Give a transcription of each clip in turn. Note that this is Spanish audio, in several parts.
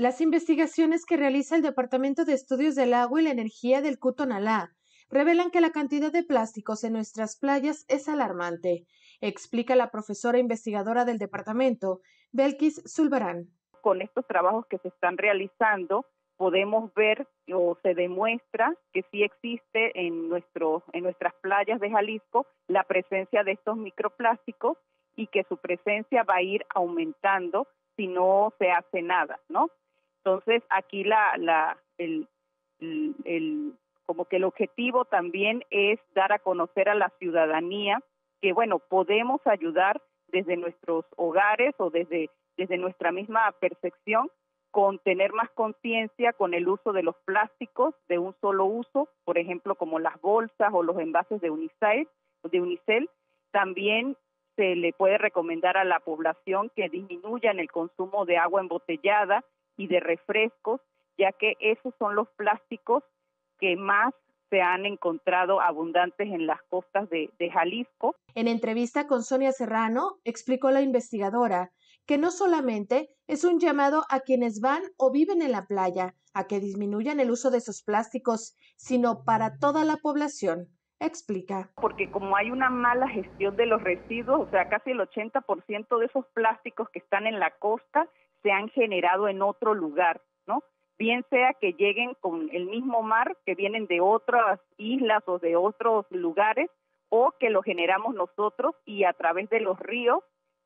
Las investigaciones que realiza el Departamento de Estudios del Agua y la Energía del Cutonalá revelan que la cantidad de plásticos en nuestras playas es alarmante, explica la profesora investigadora del departamento, Belkis Zulbarán. Con estos trabajos que se están realizando, podemos ver o se demuestra que sí existe en, nuestro, en nuestras playas de Jalisco la presencia de estos microplásticos y que su presencia va a ir aumentando si no se hace nada, ¿no? Entonces, aquí la, la, el, el, como que el objetivo también es dar a conocer a la ciudadanía que, bueno, podemos ayudar desde nuestros hogares o desde, desde nuestra misma percepción con tener más conciencia con el uso de los plásticos de un solo uso, por ejemplo, como las bolsas o los envases de Unicel, de Unicel. También se le puede recomendar a la población que disminuyan el consumo de agua embotellada y de refrescos, ya que esos son los plásticos que más se han encontrado abundantes en las costas de, de, Jalisco. En entrevista con Sonia Serrano, explicó la investigadora que no solamente es un llamado a quienes van o viven en la playa a que disminuyan el uso de esos plásticos, sino para toda la población. Explica. Porque como hay una mala gestión de los residuos, o sea, casi el 80% de esos plásticos que están en la costa se han generado en otro lugar, ¿no? Bien sea que lleguen con el mismo mar, que vienen de otras islas o de otros lugares, o que lo generamos nosotros y a través de los ríos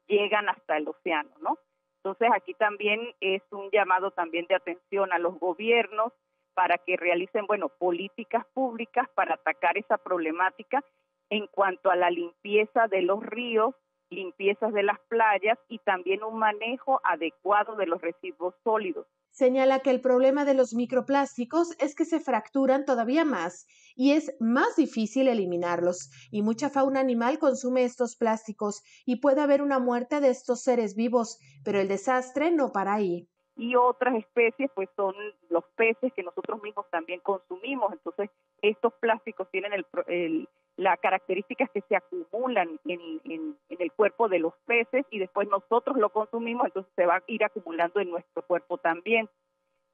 llegan hasta el océano, ¿no? Entonces aquí también es un llamado también de atención a los gobiernos para que realicen, bueno, políticas públicas para atacar esa problemática en cuanto a la limpieza de los ríos, limpiezas de las playas y también un manejo adecuado de los residuos sólidos. Señala que el problema de los microplásticos es que se fracturan todavía más y es más difícil eliminarlos, y mucha fauna animal consume estos plásticos y puede haber una muerte de estos seres vivos, pero el desastre no para ahí. Y otras especies, pues son los peces que nosotros mismos también consumimos, entonces estos plásticos tienen el, el la característica es que se acumulan en, en, el cuerpo de los peces y después nosotros lo consumimos, entonces se va a ir acumulando en nuestro cuerpo también.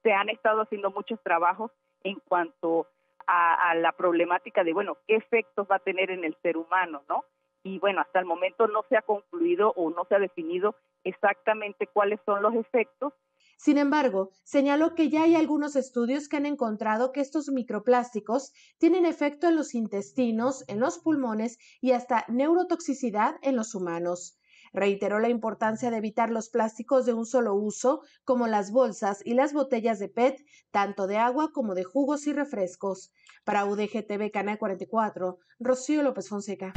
Se han estado haciendo muchos trabajos en cuanto a, a, la problemática de, bueno, qué efectos va a tener en el ser humano, ¿no? Y bueno, hasta el momento no se ha concluido o no se ha definido exactamente cuáles son los efectos sin embargo, señaló que ya hay algunos estudios que han encontrado que estos microplásticos tienen efecto en los intestinos, en los pulmones y hasta neurotoxicidad en los humanos. Reiteró la importancia de evitar los plásticos de un solo uso, como las bolsas y las botellas de PET, tanto de agua como de jugos y refrescos. Para UDGTV Canal 44, Rocío López Fonseca.